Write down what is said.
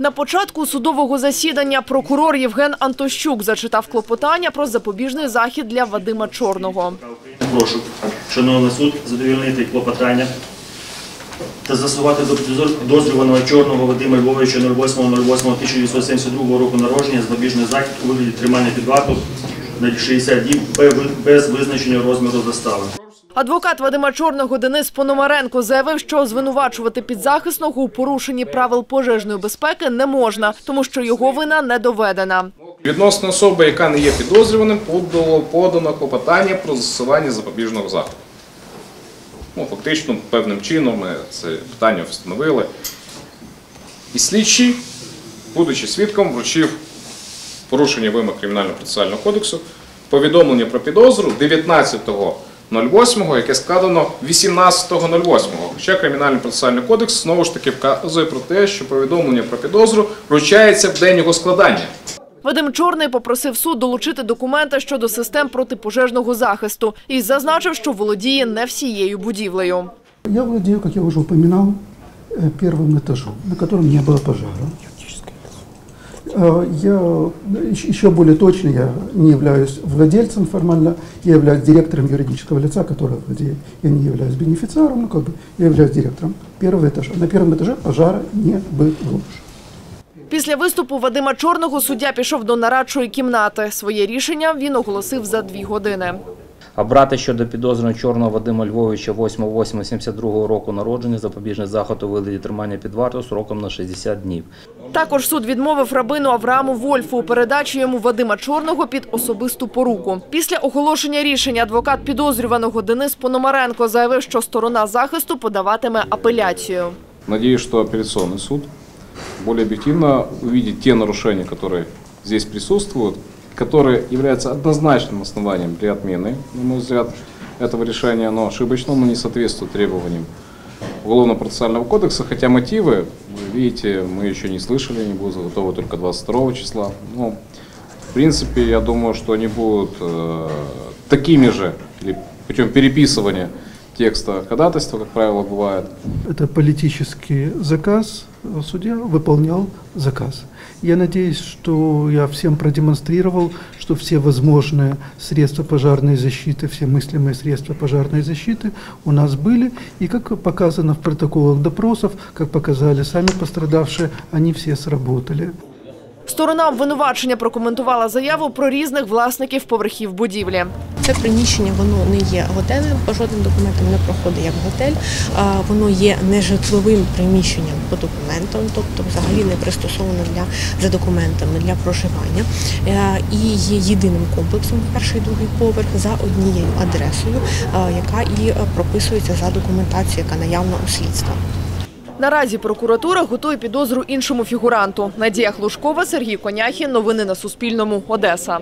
На початку судового засідання прокурор Євген Антощук зачитав клопотання про запобіжний захід для Вадима Чорного. Прошу, шановний суд, задовільнити клопотання та застосувати до підозрюваного чорного Вадима Львовича 08.08.1972 року народження запобіжний захід у вигляді тримання під варту на 60 діб без визначення розміру застави. Адвокат Вадима Чорного Денис Пономаренко заявив, що звинувачувати підзахисного у порушенні правил пожежної безпеки не можна, тому що його вина не доведена. Відносно особи, яка не є підозрюваним, подало подано клопотання про застосування запобіжного заходу. Ну, фактично, певним чином ми це питання встановили. І слідчий, будучи свідком, вручив порушення вимог Кримінального процесуального кодексу, повідомлення про підозру 19.08, яке складено 18.08. Хоча Кримінальний процесуальний кодекс знову ж таки вказує про те, що повідомлення про підозру вручається в день його складання. Вадим Чорний попросив суд долучити документи щодо систем протипожежного захисту і зазначив, що володіє не всією будівлею. Я владею, как я уже упоминал, э, первым этажом, на котором не было пожара. Э, Я э, ещ- еще более точно, я не являюсь владельцем формально, я являюсь директором юридического лица, которое владеет. Я не являюсь бенефициаром, но как бы я являюсь директором первого этажа. На первом этаже пожара не было. Після виступу Вадима Чорного суддя пішов до нарадчої кімнати. Своє рішення він оголосив за дві години. Обрати щодо підозрюваного Чорного Вадима Львовича 8.8.72 року народження запобіжний заход у вигляді тримання під вартою сроком на 60 днів. Також суд відмовив рабину Аврааму Вольфу у передачі йому Вадима Чорного під особисту поруку. Після оголошення рішення адвокат підозрюваного Денис Пономаренко заявив, що сторона захисту подаватиме апеляцію. Надеюсь, что апелляционный суд более объективно увидит те нарушения, которые здесь присутствуют, которые являются однозначным основанием для отмены, на мой взгляд, этого решения. Оно ошибочно, оно не соответствует требованиям Уголовно-процессуального кодекса, хотя мотивы, вы видите, мы еще не слышали, они будут готовы только 22 числа. Ну, в принципе, я думаю, что они будут э, такими же, или путем переписывания текста ходатайства, как правило, бывает, Это политический заказ, судья выполнял заказ. Я надеюсь, что я всем продемонстрировал, что все возможные средства пожарной защиты, все мыслимые средства пожарной защиты у нас были. И как показано в протоколах допросов, как показали сами пострадавшие, они все сработали. Сторона обвинувачення прокоментувала заяву про різних власників поверхів будівлі. Це приміщення воно не є готелем, по жодним документам не проходить як готель. Воно є нежитловим приміщенням по документам, тобто взагалі не пристосовано для за документами для проживання. Е, І є єдиним комплексом перший і другий поверх за однією адресою, яка і е, прописується за документацією, яка наявна у слідства. Наразі прокуратура готує підозру іншому фігуранту. Надія Хлушкова, Сергій Коняхін. Новини на Суспільному. Одеса.